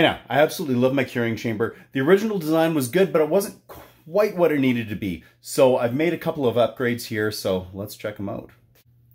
Yeah, I absolutely love my curing chamber. The original design was good, but it wasn't quite what it needed to be. So I've made a couple of upgrades here, so let's check them out.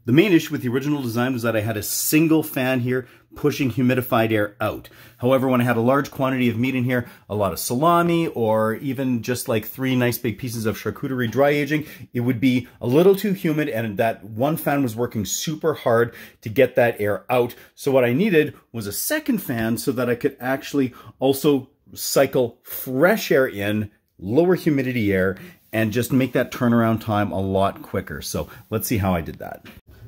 The main issue with the original design was that I had a single fan here pushing humidified air out. However, when I had a large quantity of meat in here, a lot of salami, or even just like three nice big pieces of charcuterie dry aging, it would be a little too humid and that one fan was working super hard to get that air out. So what I needed was a second fan so that I could actually also cycle fresh air in, lower humidity air, and just make that turnaround time a lot quicker. So let's see how I did that.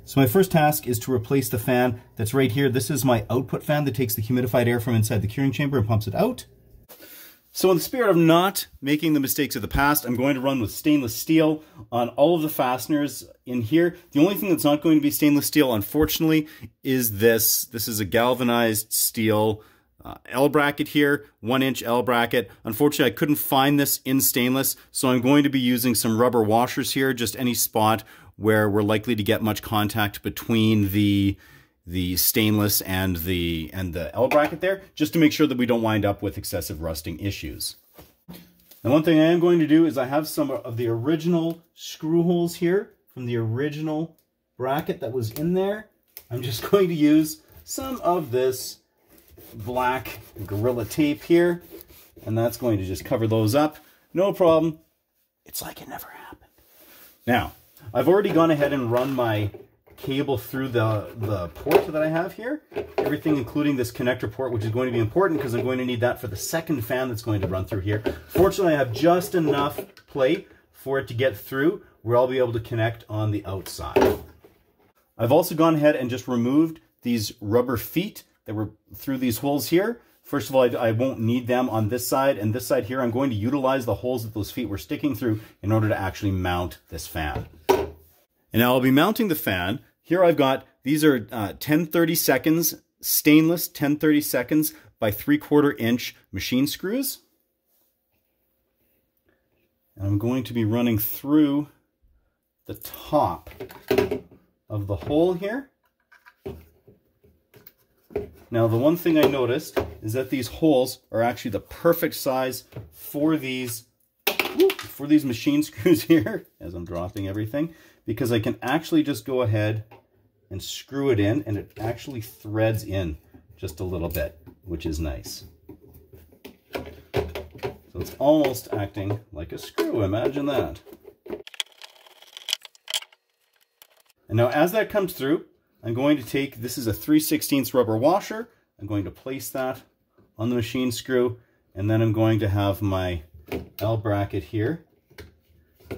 So my first task is to replace the fan that's right here. This is my output fan that takes the humidified air from inside the curing chamber and pumps it out. So in the spirit of not making the mistakes of the past, I'm going to run with stainless steel on all of the fasteners in here. The only thing that's not going to be stainless steel, unfortunately, is this. This is a galvanized steel uh, L bracket here, one inch L bracket. Unfortunately, I couldn't find this in stainless, so I'm going to be using some rubber washers here, just any spot where we're likely to get much contact between the the stainless and the and the L bracket there, just to make sure that we don't wind up with excessive rusting issues. And one thing I am going to do is I have some of the original screw holes here from the original bracket that was in there. I'm just going to use some of this black Gorilla Tape here, and that's going to just cover those up. No problem. It's like it never happened. Now, I've already gone ahead and run my cable through the, the port that I have here. Everything including this connector port, which is going to be important because I'm going to need that for the second fan that's going to run through here. Fortunately, I have just enough plate for it to get through where I'll be able to connect on the outside. I've also gone ahead and just removed these rubber feet that were through these holes here. First of all, I, I, won't need them on this side, and this side here, I'm going to utilize the holes that those feet were sticking through in order to actually mount this fan. And now I'll be mounting the fan. Here I've got, these are uh, 10-32s, stainless 10-32s by 3 quarter inch machine screws. And I'm going to be running through the top of the hole here. Now the one thing I noticed is that these holes are actually the perfect size for these for these machine screws here as I'm dropping everything because I can actually just go ahead and screw it in and it actually threads in just a little bit which is nice. So it's almost acting like a screw, imagine that. And now as that comes through, I'm going to take, this is a 3 16 rubber washer. I'm going to place that on the machine screw. And then I'm going to have my L bracket here.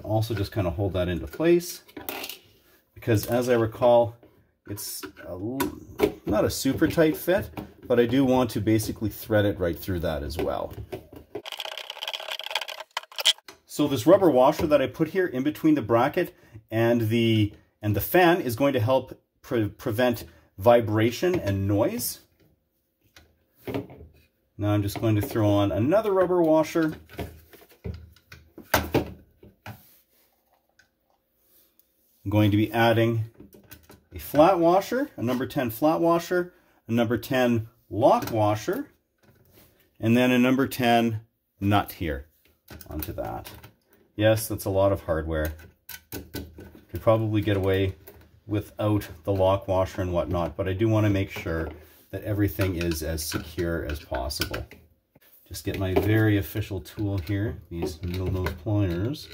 Also just kind of hold that into place. Because as I recall, it's a, not a super tight fit, but I do want to basically thread it right through that as well. So this rubber washer that I put here in between the bracket and the and the fan is going to help pre prevent vibration and noise. Now I'm just going to throw on another rubber washer. Going to be adding a flat washer, a number 10 flat washer, a number 10 lock washer, and then a number 10 nut here onto that. Yes, that's a lot of hardware. Could probably get away without the lock washer and whatnot, but I do want to make sure that everything is as secure as possible. Just get my very official tool here, these needle nose pliers.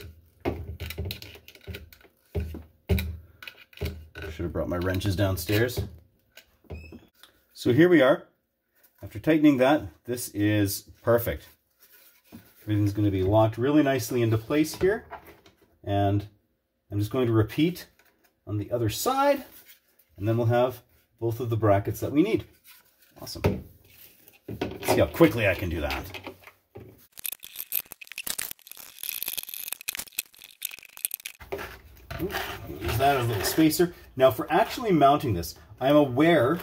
Have brought my wrenches downstairs. So here we are. After tightening that, this is perfect. Everything's going to be locked really nicely into place here. And I'm just going to repeat on the other side, and then we'll have both of the brackets that we need. Awesome. Let's see how quickly I can do that. Use that a little spacer. Now for actually mounting this, I'm aware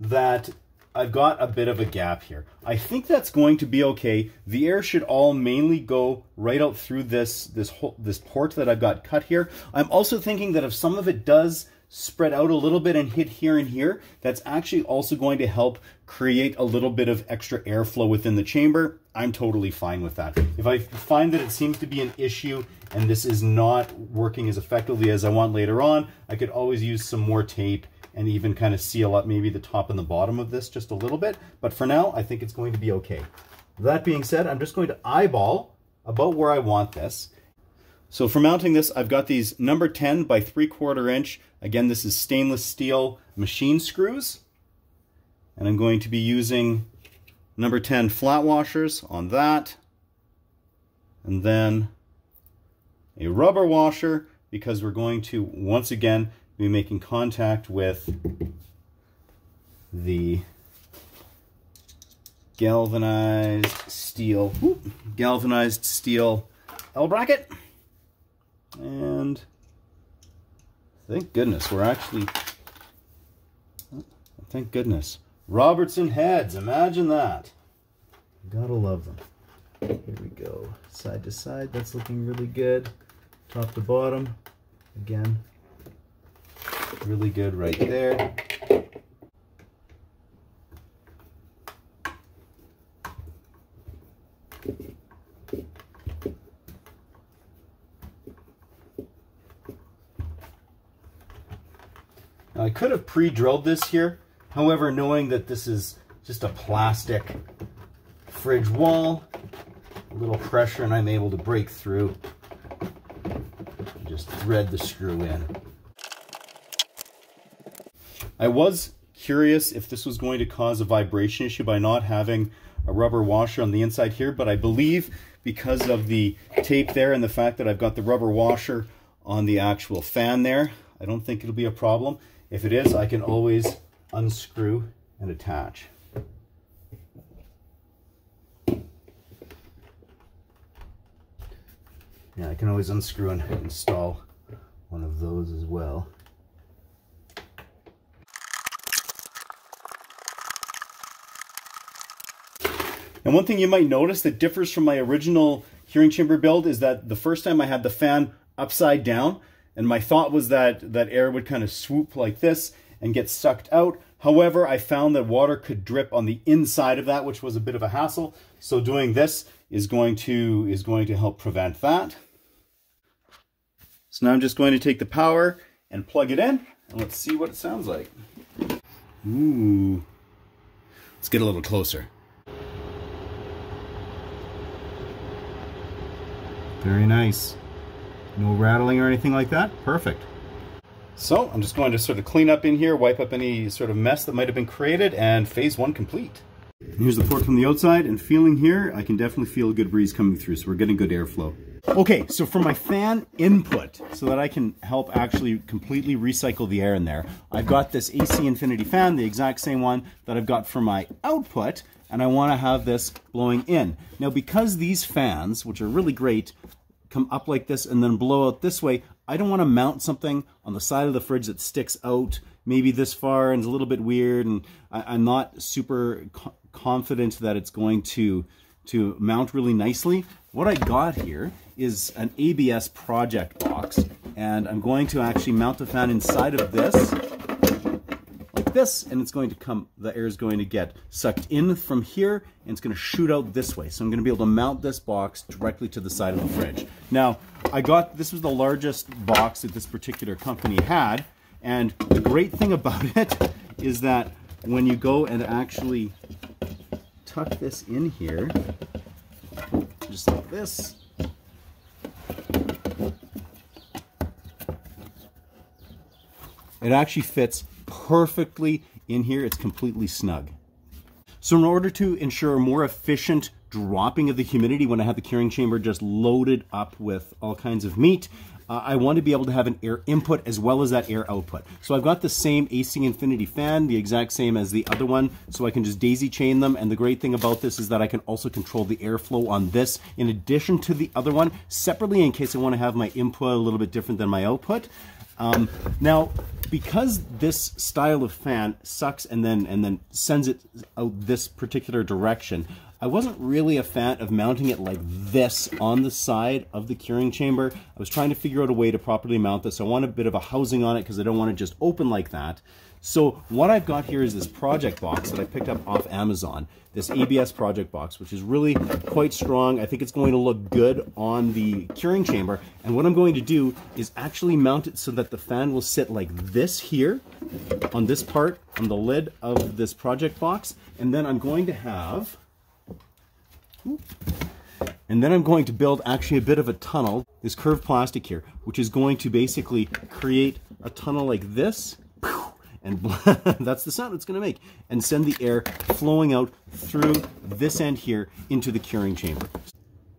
that I've got a bit of a gap here. I think that's going to be okay. The air should all mainly go right out through this, this, whole, this port that I've got cut here. I'm also thinking that if some of it does spread out a little bit and hit here and here, that's actually also going to help create a little bit of extra airflow within the chamber. I'm totally fine with that. If I find that it seems to be an issue and this is not working as effectively as I want later on, I could always use some more tape and even kind of seal up maybe the top and the bottom of this just a little bit. But for now, I think it's going to be okay. That being said, I'm just going to eyeball about where I want this. So for mounting this, I've got these number 10 by 3 quarter inch. Again, this is stainless steel machine screws. And I'm going to be using number 10 flat washers on that. And then a rubber washer because we're going to, once again, be making contact with the galvanized steel, whoop, galvanized steel L bracket. And thank goodness we're actually, thank goodness. Robertson heads, imagine that. Gotta love them. Here we go, side to side, that's looking really good. Top to bottom, again, really good right there. I could have pre-drilled this here. However, knowing that this is just a plastic fridge wall, a little pressure and I'm able to break through just thread the screw in. I was curious if this was going to cause a vibration issue by not having a rubber washer on the inside here, but I believe because of the tape there and the fact that I've got the rubber washer on the actual fan there, I don't think it'll be a problem. If it is, I can always unscrew and attach. Yeah, I can always unscrew and install one of those as well. And one thing you might notice that differs from my original curing chamber build is that the first time I had the fan upside down, and my thought was that, that air would kind of swoop like this and get sucked out. However, I found that water could drip on the inside of that, which was a bit of a hassle. So doing this is going to, is going to help prevent that. So now I'm just going to take the power and plug it in, and let's see what it sounds like. Ooh. Let's get a little closer. Very nice. No rattling or anything like that. Perfect. So I'm just going to sort of clean up in here, wipe up any sort of mess that might have been created, and phase one complete. Here's the port from the outside, and feeling here, I can definitely feel a good breeze coming through, so we're getting good airflow. Okay, so for my fan input, so that I can help actually completely recycle the air in there, I've got this AC Infinity fan, the exact same one that I've got for my output, and I want to have this blowing in. Now, because these fans, which are really great, come up like this and then blow out this way, I don't want to mount something on the side of the fridge that sticks out maybe this far and is a little bit weird, and I, am not super co confident that it's going to, to mount really nicely. What I got here is an ABS project box, and I'm going to actually mount the fan inside of this this and it's going to come, the air is going to get sucked in from here and it's going to shoot out this way. So I'm going to be able to mount this box directly to the side of the fridge. Now, I got, this was the largest box that this particular company had. And the great thing about it is that when you go and actually tuck this in here, just like this, it actually fits perfectly in here. It's completely snug. So in order to ensure more efficient dropping of the humidity when I have the curing chamber just loaded up with all kinds of meat, uh, I want to be able to have an air input as well as that air output. So I've got the same AC Infinity fan, the exact same as the other one, so I can just daisy chain them. And the great thing about this is that I can also control the airflow on this in addition to the other one separately in case I want to have my input a little bit different than my output. Um, now, because this style of fan sucks and then and then sends it out this particular direction, I wasn't really a fan of mounting it like this on the side of the curing chamber. I was trying to figure out a way to properly mount this. I want a bit of a housing on it because I don't want it just open like that. So what I've got here is this project box that I picked up off Amazon, this ABS project box, which is really quite strong. I think it's going to look good on the curing chamber. And what I'm going to do is actually mount it so that the fan will sit like this here on this part, on the lid of this project box. And then I'm going to have and then I'm going to build actually a bit of a tunnel, this curved plastic here, which is going to basically create a tunnel like this. And that's the sound it's going to make. And send the air flowing out through this end here into the curing chamber.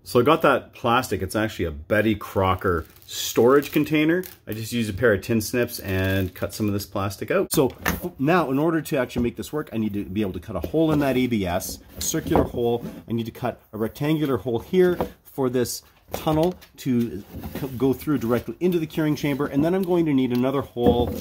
So I got that plastic. It's actually a Betty Crocker storage container. I just used a pair of tin snips and cut some of this plastic out. So now in order to actually make this work, I need to be able to cut a hole in that ABS, a circular hole. I need to cut a rectangular hole here for this tunnel to go through directly into the curing chamber. And then I'm going to need another hole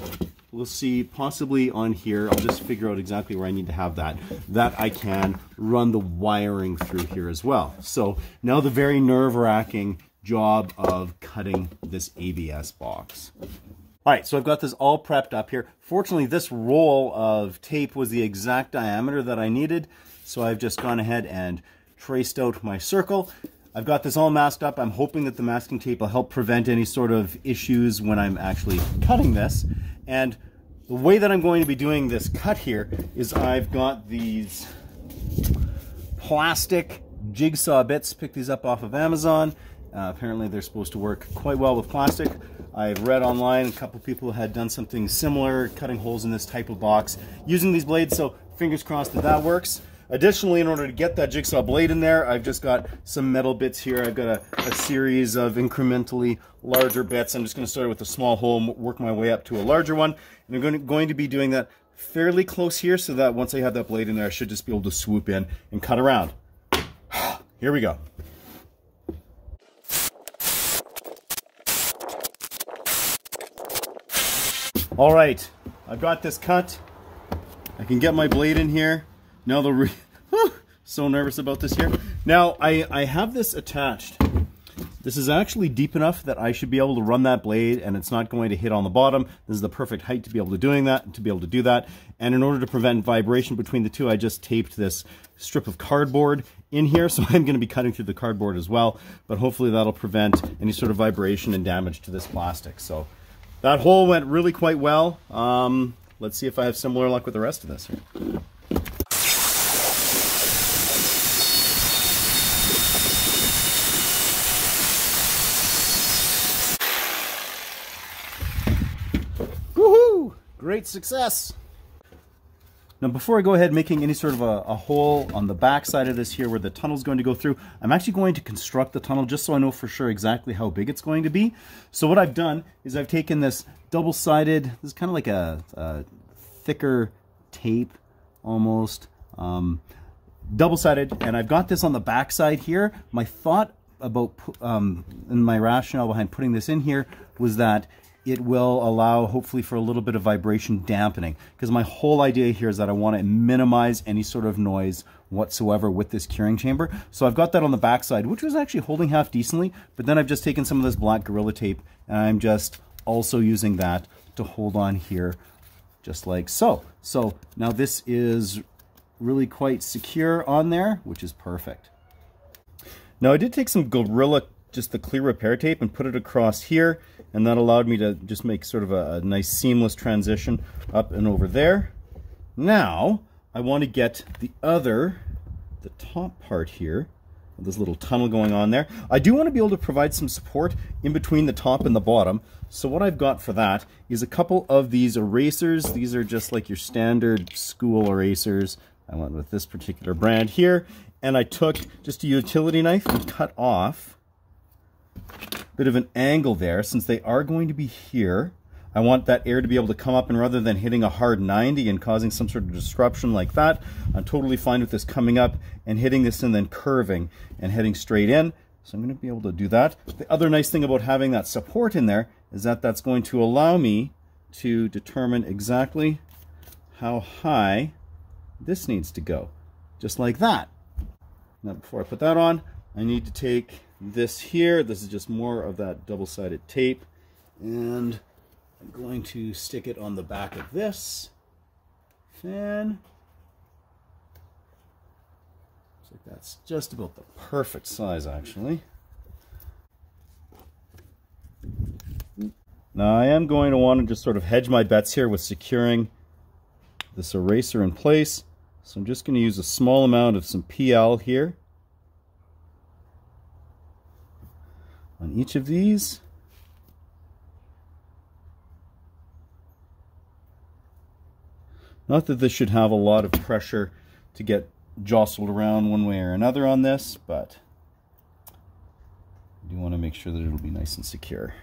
we'll see possibly on here, I'll just figure out exactly where I need to have that, that I can run the wiring through here as well. So now the very nerve-wracking job of cutting this ABS box. All right, so I've got this all prepped up here. Fortunately, this roll of tape was the exact diameter that I needed, so I've just gone ahead and traced out my circle. I've got this all masked up. I'm hoping that the masking tape will help prevent any sort of issues when I'm actually cutting this. And the way that I'm going to be doing this cut here is I've got these plastic jigsaw bits. Pick these up off of Amazon. Uh, apparently they're supposed to work quite well with plastic. I've read online a couple people had done something similar, cutting holes in this type of box using these blades, so fingers crossed that that works. Additionally, in order to get that jigsaw blade in there, I've just got some metal bits here. I've got a, a series of incrementally larger bits. I'm just going to start with a small hole, and work my way up to a larger one. And I'm going to, going to be doing that fairly close here so that once I have that blade in there, I should just be able to swoop in and cut around. Here we go. All right, I've got this cut. I can get my blade in here. Now the re so nervous about this here. Now I, I have this attached. This is actually deep enough that I should be able to run that blade and it's not going to hit on the bottom. This is the perfect height to be able to doing that, to be able to do that. And in order to prevent vibration between the two, I just taped this strip of cardboard in here. So I'm going to be cutting through the cardboard as well, but hopefully that'll prevent any sort of vibration and damage to this plastic. So that hole went really quite well. Um, let's see if I have similar luck with the rest of this here. Great success. Now before I go ahead making any sort of a, a, hole on the back side of this here where the tunnel is going to go through, I'm actually going to construct the tunnel just so I know for sure exactly how big it's going to be. So what I've done is I've taken this double-sided, this is kind of like a, a thicker tape almost, um, double-sided, and I've got this on the back side here. My thought about, um, and my rationale behind putting this in here was that it will allow hopefully for a little bit of vibration dampening because my whole idea here is that I want to minimize any sort of noise whatsoever with this curing chamber. So I've got that on the back side, which was actually holding half decently, but then I've just taken some of this black Gorilla Tape and I'm just also using that to hold on here just like so. So now this is really quite secure on there, which is perfect. Now I did take some Gorilla just the clear repair tape and put it across here and that allowed me to just make sort of a, a nice seamless transition up and over there. Now I want to get the other, the top part here, this little tunnel going on there. I do want to be able to provide some support in between the top and the bottom. So what I've got for that is a couple of these erasers. These are just like your standard school erasers. I went with this particular brand here. And I took just a utility knife and cut off bit of an angle there since they are going to be here. I want that air to be able to come up and rather than hitting a hard 90 and causing some sort of disruption like that, I'm totally fine with this coming up and hitting this and then curving and heading straight in. So I'm going to be able to do that. The other nice thing about having that support in there is that that's going to allow me to determine exactly how high this needs to go, just like that. Now before I put that on, I need to take this here, this is just more of that double-sided tape, and I'm going to stick it on the back of this fan. Looks like that's just about the perfect size actually. Now I am going to want to just sort of hedge my bets here with securing this eraser in place. So I'm just going to use a small amount of some PL here on each of these. Not that this should have a lot of pressure to get jostled around one way or another on this, but I do want to make sure that it'll be nice and secure.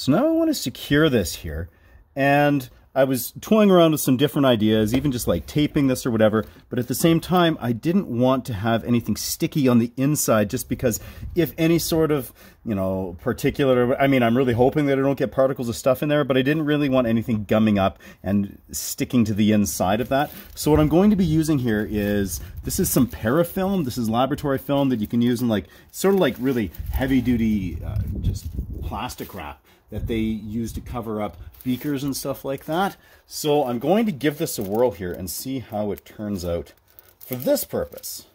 So now I want to secure this here. And I was toying around with some different ideas, even just like taping this or whatever, but at the same time, I didn't want to have anything sticky on the inside just because if any sort of, you know, particular, I mean, I'm really hoping that I don't get particles of stuff in there, but I didn't really want anything gumming up and sticking to the inside of that. So what I'm going to be using here is, this is some parafilm, this is laboratory film that you can use in like, sort of like really heavy duty, uh, just plastic wrap that they use to cover up beakers and stuff like that. So I'm going to give this a whirl here and see how it turns out for this purpose.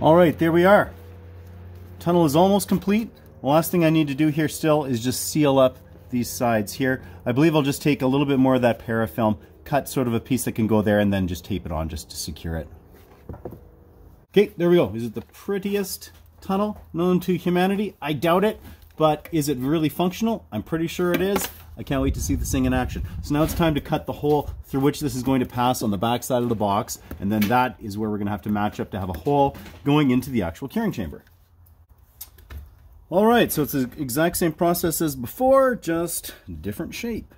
All right, there we are. Tunnel is almost complete. The last thing I need to do here still is just seal up these sides here. I believe I'll just take a little bit more of that parafilm, cut sort of a piece that can go there, and then just tape it on just to secure it. Okay, there we go. Is it the prettiest tunnel known to humanity? I doubt it, but is it really functional? I'm pretty sure it is. I can't wait to see this thing in action. So now it's time to cut the hole through which this is going to pass on the back side of the box, and then that is where we're gonna have to match up to have a hole going into the actual curing chamber. All right, so it's the exact same process as before, just different shape.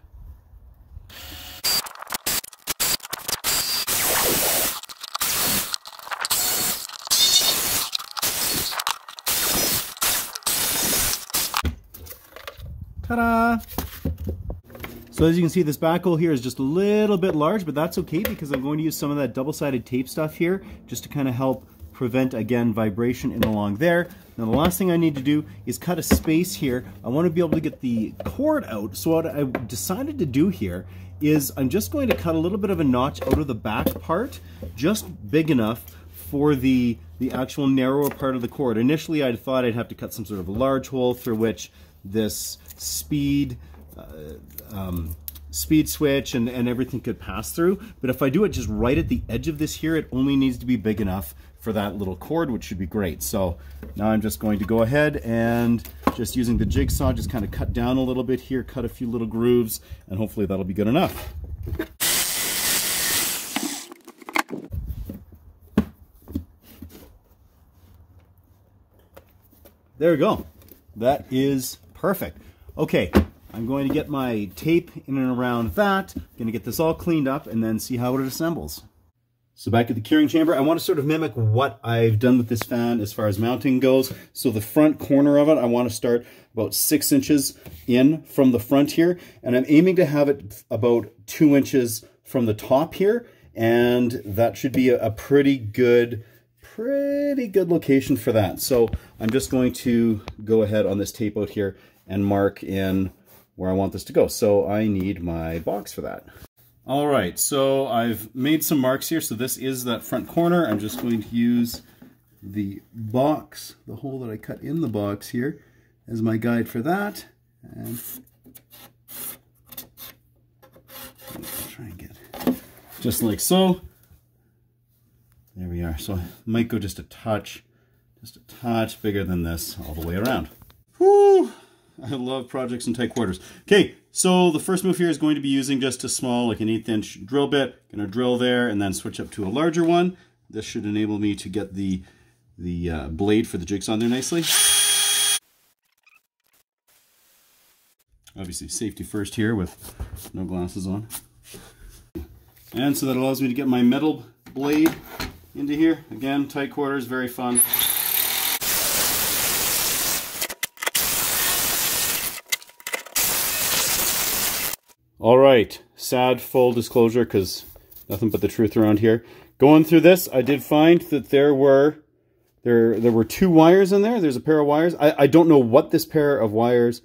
Ta-da! So as you can see, this back hole here is just a little bit large, but that's okay because I'm going to use some of that double-sided tape stuff here just to kind of help prevent, again, vibration in along there. Now the last thing I need to do is cut a space here. I want to be able to get the cord out. So what I decided to do here is I'm just going to cut a little bit of a notch out of the back part, just big enough for the, the actual narrower part of the cord. Initially I thought I'd have to cut some sort of a large hole through which this speed uh, um, speed switch and, and everything could pass through. But if I do it just right at the edge of this here, it only needs to be big enough for that little cord, which should be great. So now I'm just going to go ahead and just using the jigsaw, just kind of cut down a little bit here, cut a few little grooves, and hopefully that'll be good enough. There we go. That is perfect. Okay, I'm going to get my tape in and around that, I'm going to get this all cleaned up, and then see how it assembles. So back at the curing chamber, I want to sort of mimic what I've done with this fan as far as mounting goes. So the front corner of it, I want to start about six inches in from the front here. And I'm aiming to have it about two inches from the top here. And that should be a, pretty good, pretty good location for that. So I'm just going to go ahead on this tape out here and mark in where I want this to go. So I need my box for that. All right, so I've made some marks here. So this is that front corner. I'm just going to use the box, the hole that I cut in the box here as my guide for that. And try and get just like so. There we are. So I might go just a touch, just a touch bigger than this all the way around. Whoo! I love projects in tight quarters. Okay, so the first move here is going to be using just a small, like an eighth inch drill bit. Gonna drill there and then switch up to a larger one. This should enable me to get the, the uh, blade for the jigsaw on there nicely. Obviously safety first here with no glasses on. And so that allows me to get my metal blade into here. Again, tight quarters, very fun. All right, sad full disclosure because nothing but the truth around here. Going through this, I did find that there were there there were two wires in there. There's a pair of wires. I, I don't know what this pair of wires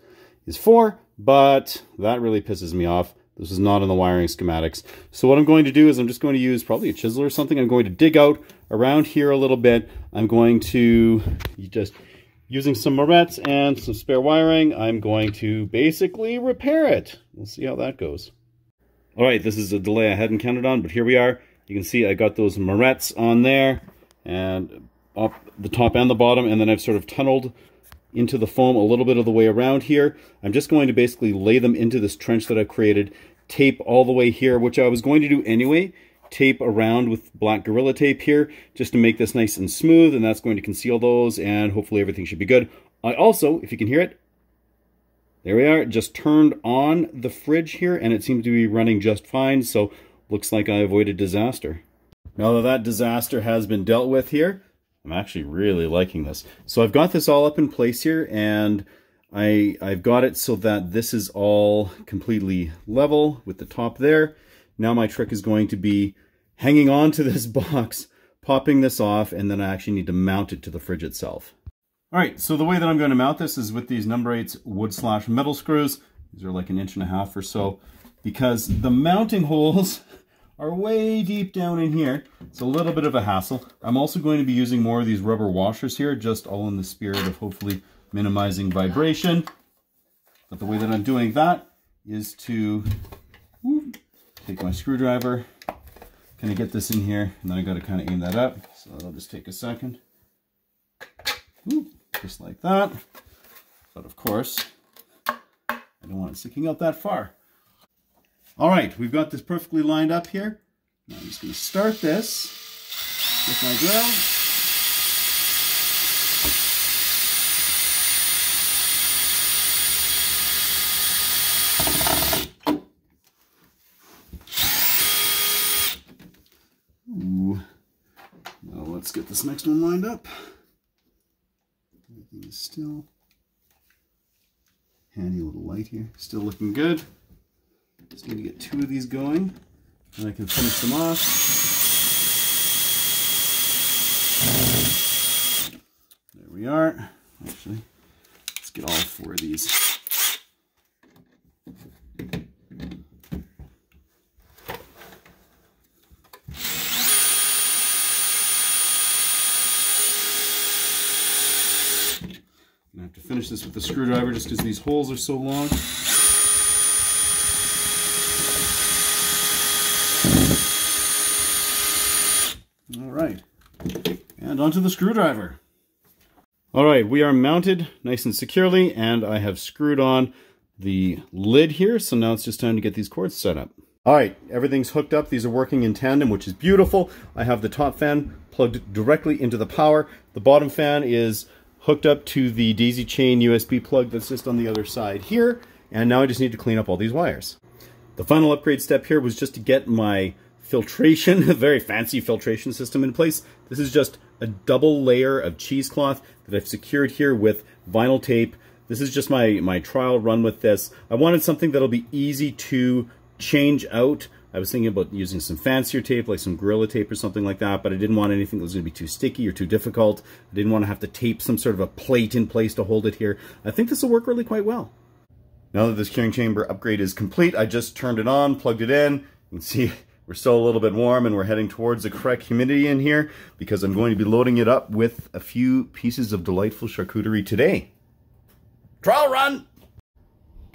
is for, but that really pisses me off. This is not in the wiring schematics. So what I'm going to do is I'm just going to use probably a chisel or something. I'm going to dig out around here a little bit. I'm going to just, using some Marrettes and some spare wiring, I'm going to basically repair it. We'll see how that goes. All right, this is a delay I hadn't counted on, but here we are. You can see I got those Marrettes on there and up the top and the bottom, and then I've sort of tunneled into the foam a little bit of the way around here. I'm just going to basically lay them into this trench that I've created, tape all the way here, which I was going to do anyway, tape around with black Gorilla Tape here, just to make this nice and smooth, and that's going to conceal those, and hopefully everything should be good. I also, if you can hear it, there we are, just turned on the fridge here, and it seems to be running just fine, so looks like I avoided disaster. Now that that disaster has been dealt with here, I'm actually really liking this. So I've got this all up in place here and I, I've got it so that this is all completely level with the top there. Now my trick is going to be hanging on to this box, popping this off, and then I actually need to mount it to the fridge itself. All right, so the way that I'm going to mount this is with these number eights wood slash metal screws. These are like an inch and a half or so because the mounting holes are way deep down in here. It's a little bit of a hassle. I'm also going to be using more of these rubber washers here, just all in the spirit of hopefully minimizing vibration. But the way that I'm doing that is to take my screwdriver, kind of get this in here, and then I got to kind of aim that up. So that'll just take a second. Whoop, just like that. But of course, I don't want it sticking out that far. All right, we've got this perfectly lined up here. Now I'm just going to start this with my drill. Ooh. Now let's get this next one lined up. Everything is still handy little light here. Still looking good. Just need to get two of these going, and I can finish them off. There we are. Actually, let's get all four of these. Finish this with the screwdriver just because these holes are so long. All right, and onto the screwdriver. All right, we are mounted nice and securely, and I have screwed on the lid here, so now it's just time to get these cords set up. All right, everything's hooked up. These are working in tandem, which is beautiful. I have the top fan plugged directly into the power. The bottom fan is hooked up to the daisy chain USB plug that's just on the other side here. And now I just need to clean up all these wires. The final upgrade step here was just to get my filtration, a very fancy filtration system in place. This is just a double layer of cheesecloth that I've secured here with vinyl tape. This is just my, my trial run with this. I wanted something that'll be easy to change out. I was thinking about using some fancier tape, like some Gorilla Tape or something like that, but I didn't want anything that was going to be too sticky or too difficult. I didn't want to have to tape some sort of a plate in place to hold it here. I think this will work really quite well. Now that this curing chamber upgrade is complete, I just turned it on, plugged it in. You can see we're still a little bit warm and we're heading towards the correct humidity in here because I'm going to be loading it up with a few pieces of delightful charcuterie today. Trial run!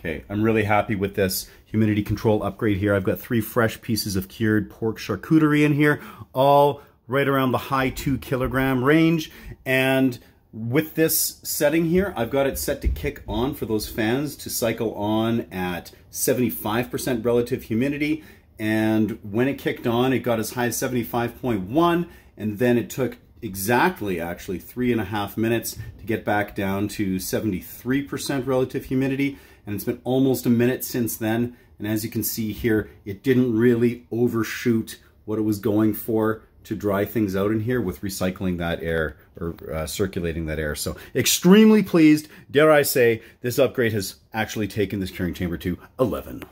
Okay, I'm really happy with this humidity control upgrade here. I've got three fresh pieces of cured pork charcuterie in here, all right around the high two kilogram range. And with this setting here, I've got it set to kick on for those fans to cycle on at 75% relative humidity. And when it kicked on, it got as high as 75.1, and then it took exactly actually three and a half minutes to get back down to 73% relative humidity. And it's been almost a minute since then. And as you can see here, it didn't really overshoot what it was going for to dry things out in here with recycling that air or uh, circulating that air. So extremely pleased, dare I say, this upgrade has actually taken this curing chamber to 11.